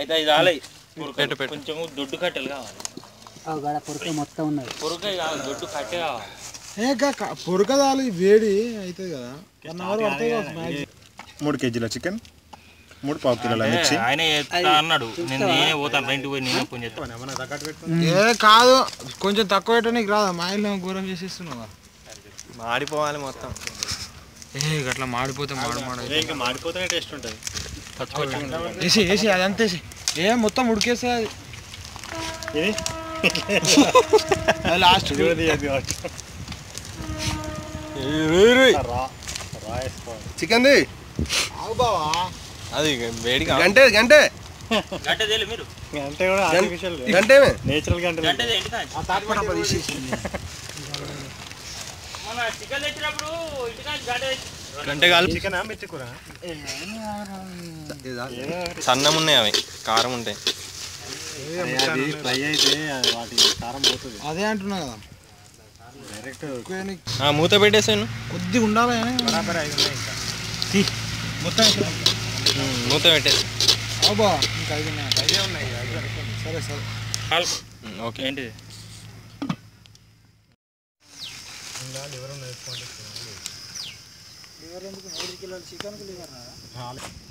అయితే ఇది ఆలయ్ కొంచెం దొడ్డు కట్టెలు కావాలి. గడ పొరక మొత్తం ఉన్నది. పొరుగై కావాలి దొడ్డు కట్టె కావాలి. ఏ కా పొరకదాలి వేడి అవుతుంది కదా. వన్ అవర్ పడుతుంది కావచ్చు maximum. మూడు కేజీల చికెన్ మూడు పావు కిలోల మిర్చి. ఆయన అన్నాడు. నేను నేనే పోతాను పోయి నేనే ఫోన్ చేస్తాను ఏ కాదు కొంచెం తక్కువ పెట్టడానికి రాదా? మా ఇల్లు ఘోరం చేసేస్తున్నావు? మాడిపోవాలి మొత్తం. ఏ గట్లా మాడిపోతే మాడు మాడు ఇంకా మాడిపోతేనే టేస్ట్ ఉంటుంది. వేసి వేసి అదంతా వేసి ఏ మొత్తం ఉడికేస్తుంది అది అది లాస్ట్ చికెన్ బావా అది వేడి గంటే గంటే గంట తేలి మీరు అంటే కూడా ఆర్టిఫిషియల్ గంటే నేచురల్గా గంట తేలి మన చికెన్ తెచ్చినప్పుడు ఇంటికాడ గంట తెచ్చి గంటే కాదు చికెన్ మిర్చి కూర సన్నం ఉన్నాయి అవి కారం ఉంటాయి. ఫ్రై అయితే వాటి కారం పోతుంది. అదే అంటున్నా కదా. డైరెక్ట్ మూత పెట్టేసాను కొద్దిగా ఉండాలి. మొత్తం. మూత పెట్టేసి అబ్బా ఇంకా ఐదు ఉన్నాయి. సరే సరే. ఓకే. ఏంటిది కొద్దిగా అట్లా వస్తుంది కదా ఇదా చికెన్ ఏ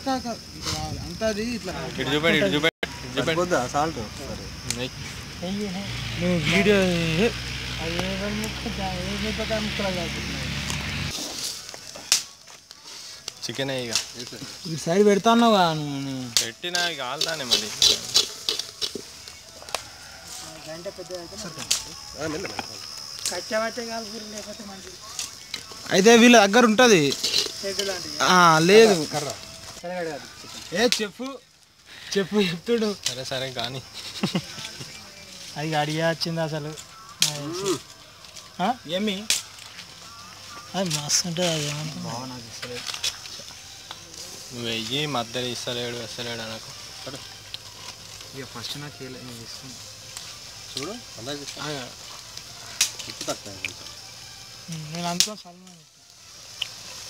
కాక ఇట్లా రావాలి. అంతా అది ఇట్లా ఇటు చూపెట్టి ఇటు చూపెట్టి ఇటు చూపెట్టి వద్దా సాల్ట్ నెయ్. నువ్వు వీడియో చికెన్ ఇక ఇది సైడ్ పెడతాను నువ్వు నువ్వు. పెట్టినా కాలుతానే మరి అయితే వీళ్ళ దగ్గర ఉంటుంది. లేదు. ఏ చెప్పు చెప్పు చెప్తుడు. సరే సరే కానీ. అది అడిగా వచ్చింది అసలు. ఏమి? అది మస్తు ఉంటుంది అది వెయ్యి మధ్యలో ఇస్తలేడు ఇస్తలేడు అనకు. ఇక ఫస్ట్ నాకు చూడు అలాగే ఉప్పు తక్కువ కొంచెం. నేను అనుకో సల్మాన్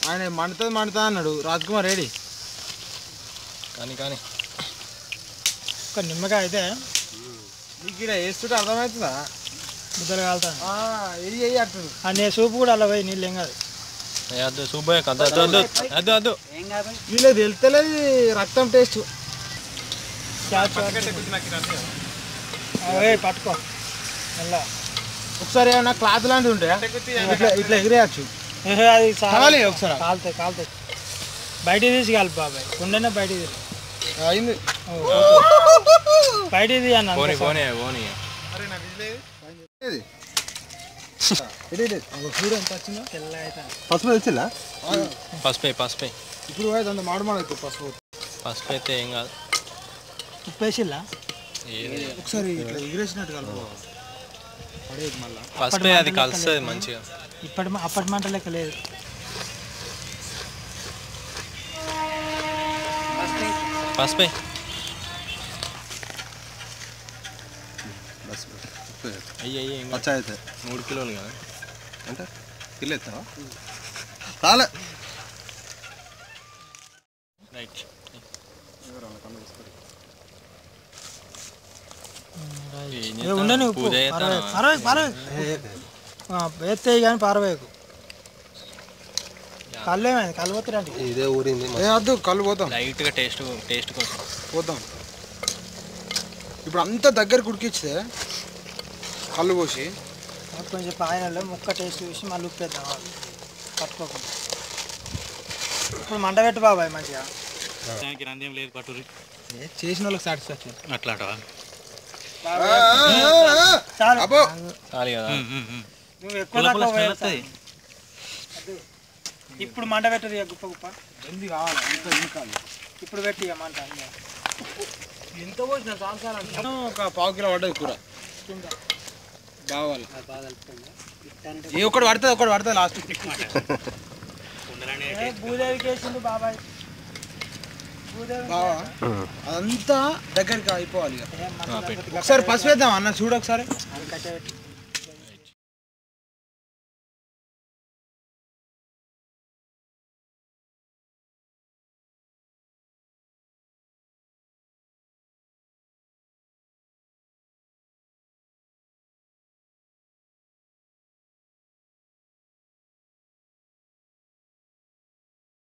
ఆయన మండుతుంది మండుతా అన్నాడు. రాజ్ కుమార్ రెడీ. కానీ కానీ. ఒక నిమ్మకాయ అయితే నీకు ఇక్కడ వేస్తుంటే అర్థమవుతుందా? ముద్దలు కాలుతాను ఎయ్యి ఎయ్యి అంటాడు. అనే సూపు కూడా అలా పోయి నీళ్ళు ఏం కాదు. అద్దు సూపోయే అద్దు అద్దు అద్దు అద్దు. ఏం కాదు? వీళ్ళకి తెలుస్తలేదు రక్తం టేస్ట్. పట్టుకో. మెల్ల. ఒకసారి ఏమన్నా క్లాత్ లాంటిది ఉంటే ఇట్లా ఇట్లా ఎగిరేయచ్చు. ఏహే, అది చాలా- కావాలి ఒకసారి. కాలుతాయి కాలుతాయి. బయటికి తీసి కాలు బాబాయ్. కుండనే బయటికి తీసి అయింది. బయటికి తీ అన్న పోనీ పోనీ పోనీ. చూడు ఎంత వచ్చిందో. తెల్ల అవుతాను పసుపు తెచ్చిలా? పసుపే పసుపే. ఇప్పుడు అంత మాడు మాడు అవుతుంది పసుపు. పసుపు అయితే ఏం కాదు. ఉప్పేసిల్లా ఏది ఒకసారి ఇట్లా ఎగిరేసినట్టు కలుపు పడేది మళ్ళా. పసుపే అది కలుస్తుంది మంచిగా. ఇప్పటి మ- అప్పటి మంట లెక్క లేదు పసుపే అయ్యి. పచ్చ అయితే మూడు కిలోలు కదా. అంటే కిలో ఎత్తావా చాలే రైట్ ఉండని? ఉప్పు? పర్వాలేదు పర్వాలేదు వేస్తే కానీ పారవేయకు కళ్ళు ఏమైంది కళ్ళు పోతురండి ఇదే ఊరింది ఏ వద్దు కళ్ళు పోతాం లైట్గా టేస్ట్ టేస్ట్ కోసం పోతాం ఇప్పుడు అంత దగ్గర కుడికిస్తే కళ్ళు పోసి కొంచెం పాయనలో ముక్క టేస్ట్ చూసి మళ్ళీ ఉప్పేద్దాం వాళ్ళు పట్టుకోకుండా ఇప్పుడు మంట పెట్టు బాబాయ్ మంచిగా దానికి రందేం లేదు పట్టురి ఏ, చేసిన వాళ్ళకి సాటిస్ఫాక్షన్ అట్లా ఇప్పుడు మంట పెట్టదు ఇక గుప్ప గుప్ప. ఎంది కావాలి అంత ఇంకాలి ఇప్పుడు పెట్టి ఇక మంట. ఎంత పోసిన సాంసాలు ఒక పావు కిలో పడ్డది కూర. బావాలి. ఏ ఒకటి పడుతుంది ఒకటి పడుతుంది లాస్ట్. ఏ, భూదేవికి వేసిండు బాబాయ్. బావా? అదంతా దగ్గరికి అయిపోవాలి ఇక. ఏం మంట పెట్టు. ఒకసారి పసుపు వేద్దాం అన్న చూడు ఒకసారి. అది కట్టె పెట్టి